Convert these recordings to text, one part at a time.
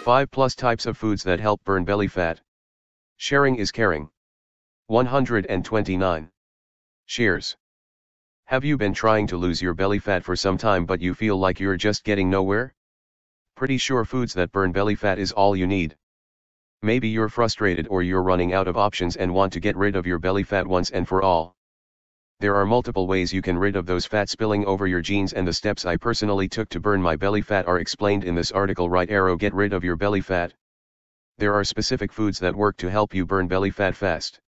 5 plus types of foods that help burn belly fat. Sharing is caring. 129. Shears. Have you been trying to lose your belly fat for some time but you feel like you're just getting nowhere? Pretty sure foods that burn belly fat is all you need. Maybe you're frustrated or you're running out of options and want to get rid of your belly fat once and for all. There are multiple ways you can rid of those fat spilling over your jeans and the steps I personally took to burn my belly fat are explained in this article right arrow get rid of your belly fat. There are specific foods that work to help you burn belly fat fast.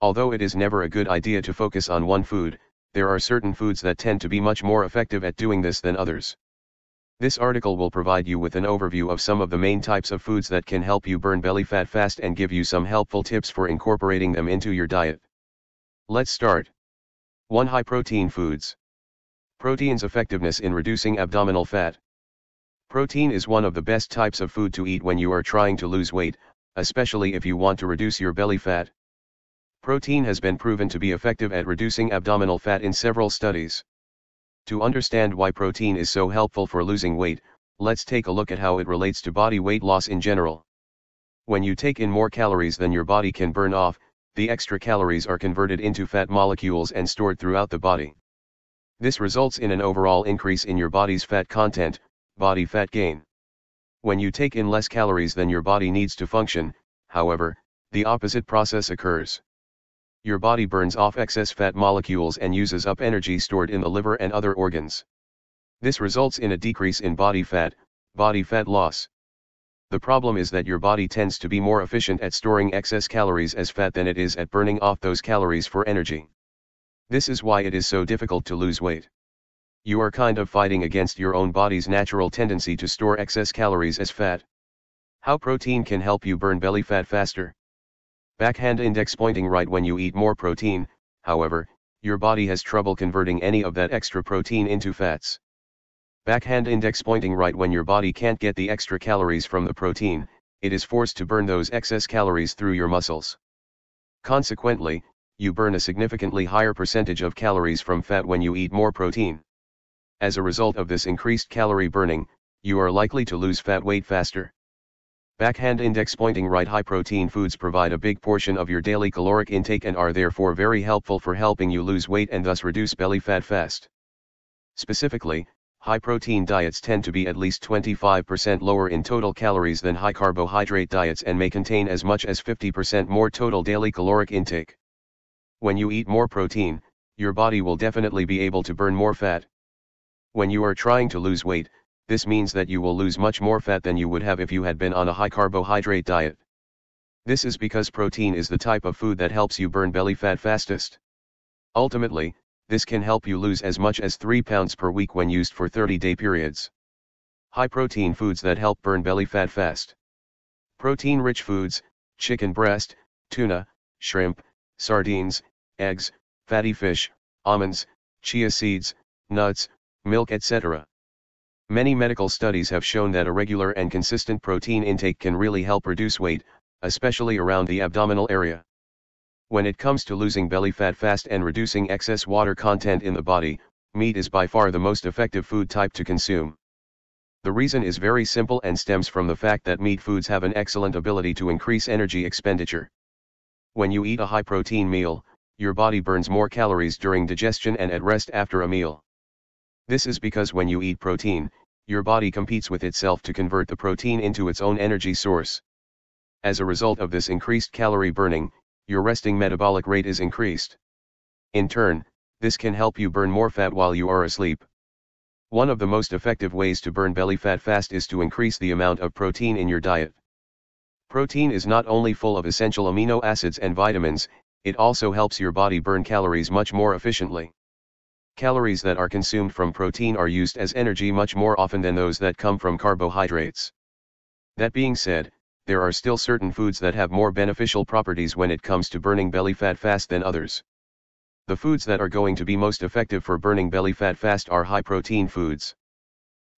Although it is never a good idea to focus on one food, there are certain foods that tend to be much more effective at doing this than others. This article will provide you with an overview of some of the main types of foods that can help you burn belly fat fast and give you some helpful tips for incorporating them into your diet. Let's start. 1. High protein foods. Protein's effectiveness in reducing abdominal fat. Protein is one of the best types of food to eat when you are trying to lose weight, especially if you want to reduce your belly fat. Protein has been proven to be effective at reducing abdominal fat in several studies. To understand why protein is so helpful for losing weight, let's take a look at how it relates to body weight loss in general. When you take in more calories than your body can burn off, the extra calories are converted into fat molecules and stored throughout the body. This results in an overall increase in your body's fat content, body fat gain. When you take in less calories than your body needs to function, however, the opposite process occurs. Your body burns off excess fat molecules and uses up energy stored in the liver and other organs. This results in a decrease in body fat, body fat loss. The problem is that your body tends to be more efficient at storing excess calories as fat than it is at burning off those calories for energy. This is why it is so difficult to lose weight. You are kind of fighting against your own body's natural tendency to store excess calories as fat. How protein can help you burn belly fat faster? Backhand index pointing right when you eat more protein, however, your body has trouble converting any of that extra protein into fats. Backhand index pointing right when your body can't get the extra calories from the protein, it is forced to burn those excess calories through your muscles. Consequently, you burn a significantly higher percentage of calories from fat when you eat more protein. As a result of this increased calorie burning, you are likely to lose fat weight faster. Backhand index pointing right high protein foods provide a big portion of your daily caloric intake and are therefore very helpful for helping you lose weight and thus reduce belly fat fast. Specifically, high protein diets tend to be at least 25% lower in total calories than high carbohydrate diets and may contain as much as 50% more total daily caloric intake. When you eat more protein, your body will definitely be able to burn more fat. When you are trying to lose weight, this means that you will lose much more fat than you would have if you had been on a high carbohydrate diet. This is because protein is the type of food that helps you burn belly fat fastest. Ultimately, this can help you lose as much as 3 pounds per week when used for 30 day periods. High protein foods that help burn belly fat fast. Protein rich foods, chicken breast, tuna, shrimp, sardines, eggs, fatty fish, almonds, chia seeds, nuts, milk etc. Many medical studies have shown that a regular and consistent protein intake can really help reduce weight, especially around the abdominal area. When it comes to losing belly fat fast and reducing excess water content in the body, meat is by far the most effective food type to consume. The reason is very simple and stems from the fact that meat foods have an excellent ability to increase energy expenditure. When you eat a high protein meal, your body burns more calories during digestion and at rest after a meal. This is because when you eat protein, your body competes with itself to convert the protein into its own energy source. As a result of this increased calorie burning, your resting metabolic rate is increased. In turn, this can help you burn more fat while you are asleep. One of the most effective ways to burn belly fat fast is to increase the amount of protein in your diet. Protein is not only full of essential amino acids and vitamins, it also helps your body burn calories much more efficiently. Calories that are consumed from protein are used as energy much more often than those that come from carbohydrates. That being said, there are still certain foods that have more beneficial properties when it comes to burning belly fat fast than others. The foods that are going to be most effective for burning belly fat fast are high protein foods.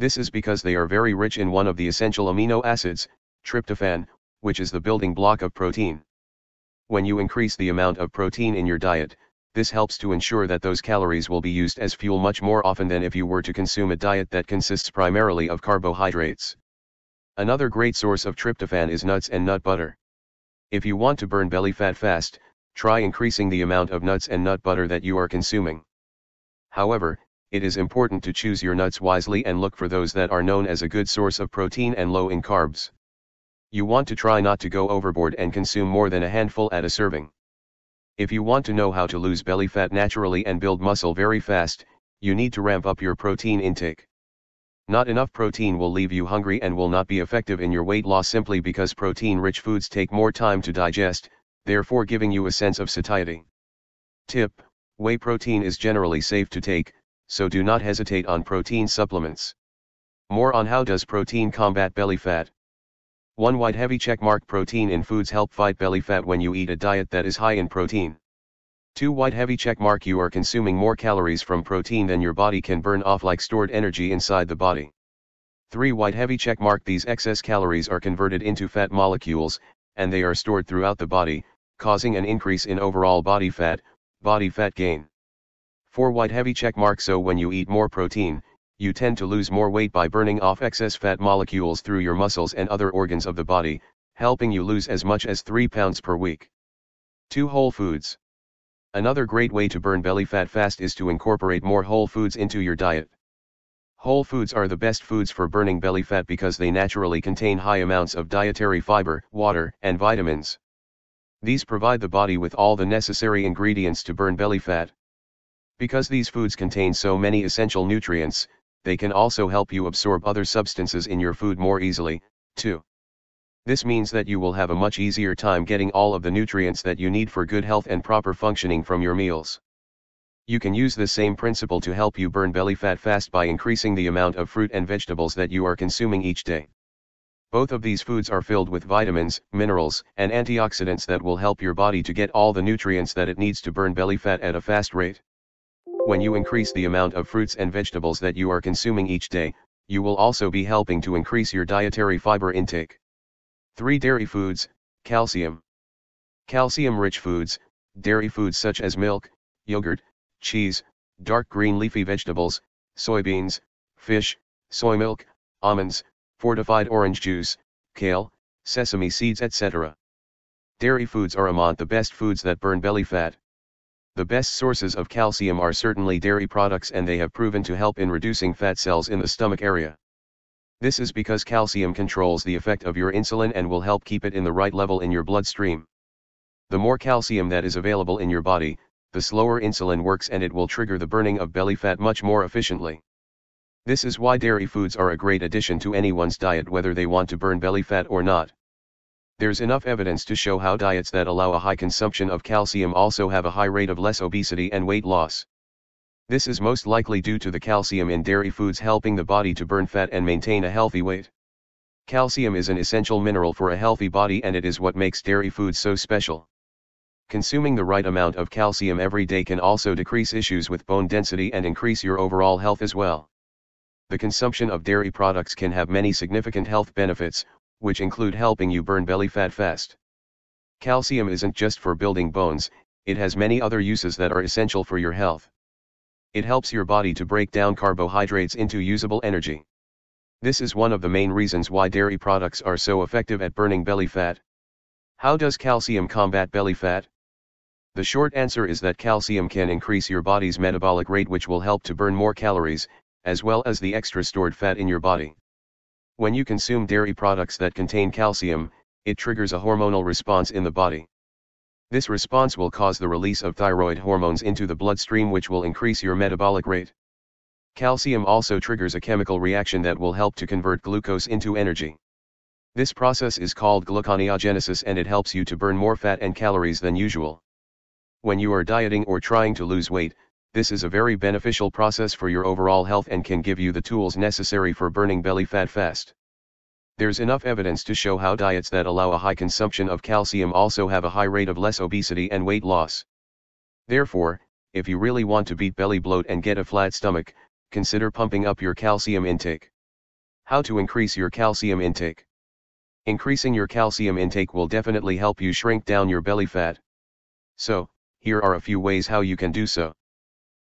This is because they are very rich in one of the essential amino acids, tryptophan, which is the building block of protein. When you increase the amount of protein in your diet, this helps to ensure that those calories will be used as fuel much more often than if you were to consume a diet that consists primarily of carbohydrates. Another great source of tryptophan is nuts and nut butter. If you want to burn belly fat fast, try increasing the amount of nuts and nut butter that you are consuming. However, it is important to choose your nuts wisely and look for those that are known as a good source of protein and low in carbs. You want to try not to go overboard and consume more than a handful at a serving. If you want to know how to lose belly fat naturally and build muscle very fast, you need to ramp up your protein intake. Not enough protein will leave you hungry and will not be effective in your weight loss simply because protein-rich foods take more time to digest, therefore giving you a sense of satiety. Tip, whey protein is generally safe to take, so do not hesitate on protein supplements. More on how does protein combat belly fat. 1 white heavy checkmark protein in foods help fight belly fat when you eat a diet that is high in protein. 2 white heavy checkmark you are consuming more calories from protein than your body can burn off like stored energy inside the body. 3 white heavy checkmark these excess calories are converted into fat molecules, and they are stored throughout the body, causing an increase in overall body fat, body fat gain. 4 white heavy checkmark so when you eat more protein, you tend to lose more weight by burning off excess fat molecules through your muscles and other organs of the body, helping you lose as much as 3 pounds per week. 2 whole foods. Another great way to burn belly fat fast is to incorporate more whole foods into your diet. Whole foods are the best foods for burning belly fat because they naturally contain high amounts of dietary fiber, water, and vitamins. These provide the body with all the necessary ingredients to burn belly fat. Because these foods contain so many essential nutrients, they can also help you absorb other substances in your food more easily, too. This means that you will have a much easier time getting all of the nutrients that you need for good health and proper functioning from your meals. You can use the same principle to help you burn belly fat fast by increasing the amount of fruit and vegetables that you are consuming each day. Both of these foods are filled with vitamins, minerals, and antioxidants that will help your body to get all the nutrients that it needs to burn belly fat at a fast rate. When you increase the amount of fruits and vegetables that you are consuming each day, you will also be helping to increase your dietary fiber intake. 3. Dairy foods, calcium. Calcium-rich foods, dairy foods such as milk, yogurt, cheese, dark green leafy vegetables, soybeans, fish, soy milk, almonds, fortified orange juice, kale, sesame seeds etc. Dairy foods are among the best foods that burn belly fat. The best sources of calcium are certainly dairy products and they have proven to help in reducing fat cells in the stomach area. This is because calcium controls the effect of your insulin and will help keep it in the right level in your bloodstream. The more calcium that is available in your body, the slower insulin works and it will trigger the burning of belly fat much more efficiently. This is why dairy foods are a great addition to anyone's diet whether they want to burn belly fat or not. There's enough evidence to show how diets that allow a high consumption of calcium also have a high rate of less obesity and weight loss. This is most likely due to the calcium in dairy foods helping the body to burn fat and maintain a healthy weight. Calcium is an essential mineral for a healthy body and it is what makes dairy foods so special. Consuming the right amount of calcium every day can also decrease issues with bone density and increase your overall health as well. The consumption of dairy products can have many significant health benefits, which include helping you burn belly fat fast. Calcium isn't just for building bones, it has many other uses that are essential for your health. It helps your body to break down carbohydrates into usable energy. This is one of the main reasons why dairy products are so effective at burning belly fat. How does calcium combat belly fat? The short answer is that calcium can increase your body's metabolic rate which will help to burn more calories, as well as the extra stored fat in your body. When you consume dairy products that contain calcium, it triggers a hormonal response in the body. This response will cause the release of thyroid hormones into the bloodstream which will increase your metabolic rate. Calcium also triggers a chemical reaction that will help to convert glucose into energy. This process is called gluconeogenesis and it helps you to burn more fat and calories than usual. When you are dieting or trying to lose weight, this is a very beneficial process for your overall health and can give you the tools necessary for burning belly fat fast. There's enough evidence to show how diets that allow a high consumption of calcium also have a high rate of less obesity and weight loss. Therefore, if you really want to beat belly bloat and get a flat stomach, consider pumping up your calcium intake. How to increase your calcium intake? Increasing your calcium intake will definitely help you shrink down your belly fat. So, here are a few ways how you can do so.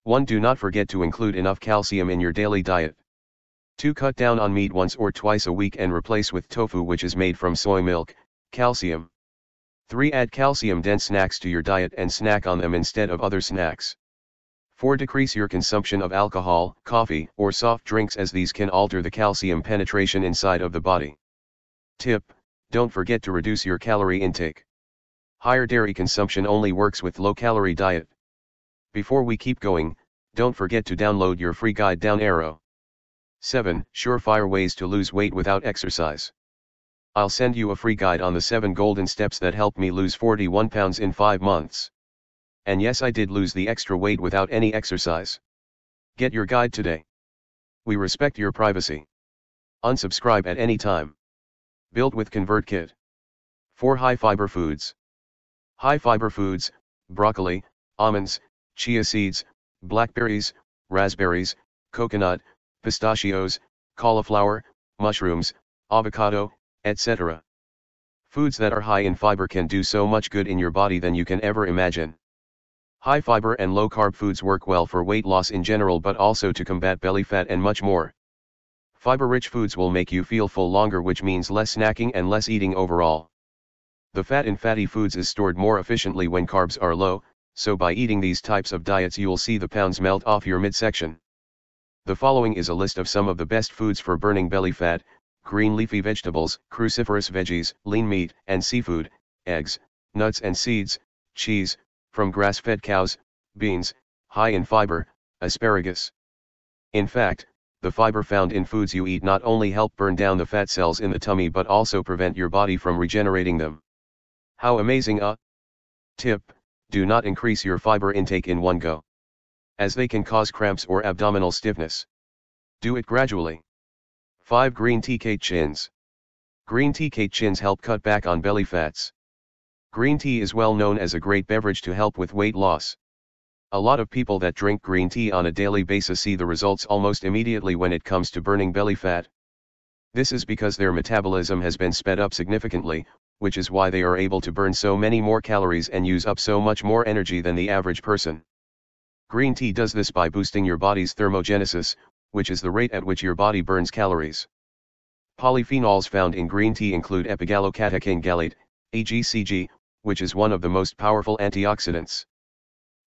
1. Do not forget to include enough calcium in your daily diet. 2. Cut down on meat once or twice a week and replace with tofu which is made from soy milk, calcium. 3. Add calcium-dense snacks to your diet and snack on them instead of other snacks. 4. Decrease your consumption of alcohol, coffee, or soft drinks as these can alter the calcium penetration inside of the body. Tip, don't forget to reduce your calorie intake. Higher dairy consumption only works with low-calorie diet. Before we keep going, don't forget to download your free guide down arrow. 7. Surefire ways to lose weight without exercise. I'll send you a free guide on the 7 golden steps that helped me lose 41 pounds in 5 months. And yes I did lose the extra weight without any exercise. Get your guide today. We respect your privacy. Unsubscribe at any time. Built with ConvertKit. 4 high fiber foods. High fiber foods, broccoli, almonds, chia seeds, blackberries, raspberries, coconut, pistachios, cauliflower, mushrooms, avocado, etc. Foods that are high in fiber can do so much good in your body than you can ever imagine. High fiber and low carb foods work well for weight loss in general but also to combat belly fat and much more. Fiber rich foods will make you feel full longer which means less snacking and less eating overall. The fat in fatty foods is stored more efficiently when carbs are low, so by eating these types of diets you'll see the pounds melt off your midsection. The following is a list of some of the best foods for burning belly fat, green leafy vegetables, cruciferous veggies, lean meat and seafood, eggs, nuts and seeds, cheese, from grass-fed cows, beans, high in fiber, asparagus. In fact, the fiber found in foods you eat not only help burn down the fat cells in the tummy but also prevent your body from regenerating them. How amazing a tip, do not increase your fiber intake in one go. As they can cause cramps or abdominal stiffness. Do it gradually. 5. Green tea catechins. Green tea catechins help cut back on belly fats. Green tea is well known as a great beverage to help with weight loss. A lot of people that drink green tea on a daily basis see the results almost immediately when it comes to burning belly fat. This is because their metabolism has been sped up significantly, which is why they are able to burn so many more calories and use up so much more energy than the average person. Green tea does this by boosting your body's thermogenesis, which is the rate at which your body burns calories. Polyphenols found in green tea include epigallocatechin gallate, EGCG, which is one of the most powerful antioxidants.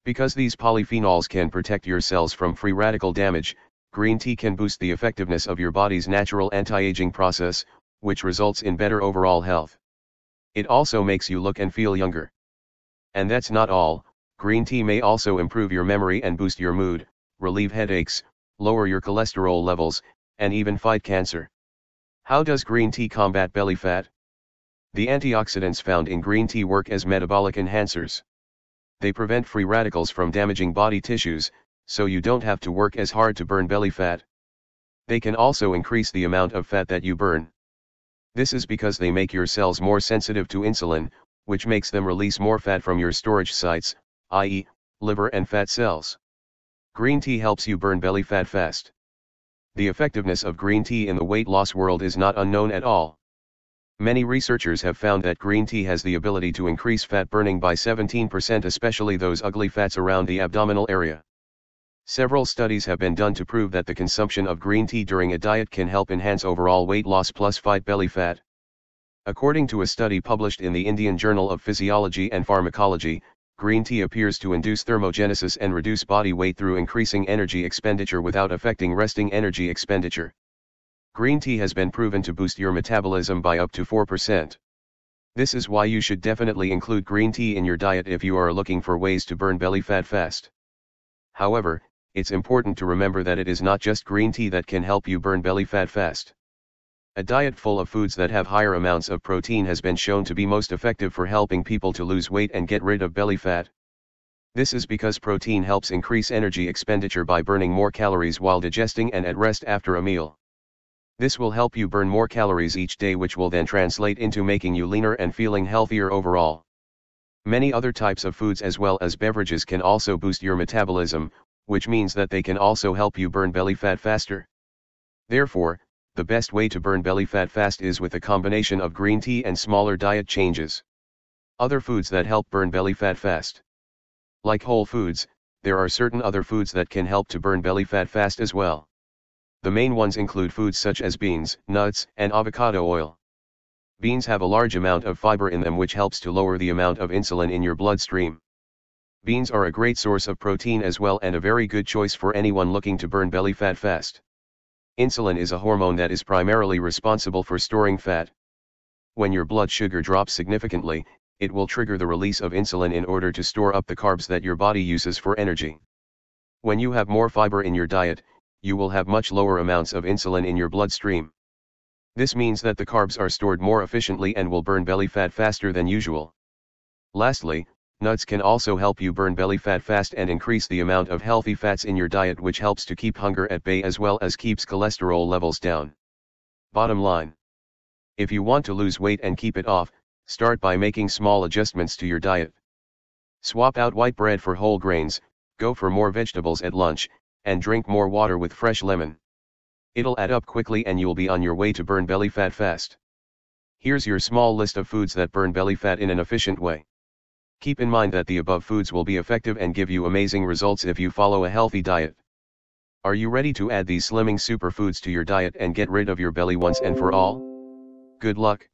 Because these polyphenols can protect your cells from free radical damage, green tea can boost the effectiveness of your body's natural anti-aging process, which results in better overall health. It also makes you look and feel younger. And that's not all, green tea may also improve your memory and boost your mood, relieve headaches, lower your cholesterol levels, and even fight cancer. How does green tea combat belly fat? The antioxidants found in green tea work as metabolic enhancers. They prevent free radicals from damaging body tissues, so you don't have to work as hard to burn belly fat. They can also increase the amount of fat that you burn. This is because they make your cells more sensitive to insulin, which makes them release more fat from your storage sites, i.e., liver and fat cells. Green tea helps you burn belly fat fast. The effectiveness of green tea in the weight loss world is not unknown at all. Many researchers have found that green tea has the ability to increase fat burning by 17% especially those ugly fats around the abdominal area. Several studies have been done to prove that the consumption of green tea during a diet can help enhance overall weight loss plus fight belly fat. According to a study published in the Indian Journal of Physiology and Pharmacology, green tea appears to induce thermogenesis and reduce body weight through increasing energy expenditure without affecting resting energy expenditure. Green tea has been proven to boost your metabolism by up to 4%. This is why you should definitely include green tea in your diet if you are looking for ways to burn belly fat fast. However, it's important to remember that it is not just green tea that can help you burn belly fat fast. A diet full of foods that have higher amounts of protein has been shown to be most effective for helping people to lose weight and get rid of belly fat. This is because protein helps increase energy expenditure by burning more calories while digesting and at rest after a meal. This will help you burn more calories each day which will then translate into making you leaner and feeling healthier overall. Many other types of foods as well as beverages can also boost your metabolism, which means that they can also help you burn belly fat faster. Therefore, the best way to burn belly fat fast is with a combination of green tea and smaller diet changes. Other foods that help burn belly fat fast. Like whole foods, there are certain other foods that can help to burn belly fat fast as well. The main ones include foods such as beans, nuts, and avocado oil. Beans have a large amount of fiber in them which helps to lower the amount of insulin in your bloodstream. Beans are a great source of protein as well and a very good choice for anyone looking to burn belly fat fast. Insulin is a hormone that is primarily responsible for storing fat. When your blood sugar drops significantly, it will trigger the release of insulin in order to store up the carbs that your body uses for energy. When you have more fiber in your diet, you will have much lower amounts of insulin in your bloodstream. This means that the carbs are stored more efficiently and will burn belly fat faster than usual. Lastly, Nuts can also help you burn belly fat fast and increase the amount of healthy fats in your diet which helps to keep hunger at bay as well as keeps cholesterol levels down. Bottom line. If you want to lose weight and keep it off, start by making small adjustments to your diet. Swap out white bread for whole grains, go for more vegetables at lunch, and drink more water with fresh lemon. It'll add up quickly and you'll be on your way to burn belly fat fast. Here's your small list of foods that burn belly fat in an efficient way. Keep in mind that the above foods will be effective and give you amazing results if you follow a healthy diet. Are you ready to add these slimming superfoods to your diet and get rid of your belly once and for all? Good luck.